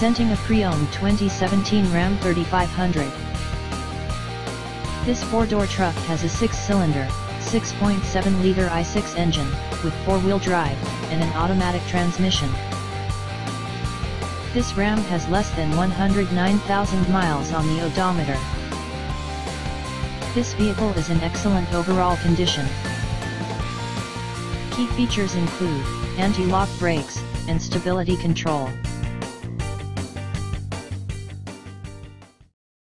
Presenting a pre-owned 2017 Ram 3500. This four-door truck has a six-cylinder, 6.7-liter i6 engine, with four-wheel drive, and an automatic transmission. This Ram has less than 109,000 miles on the odometer. This vehicle is in excellent overall condition. Key features include, anti-lock brakes, and stability control.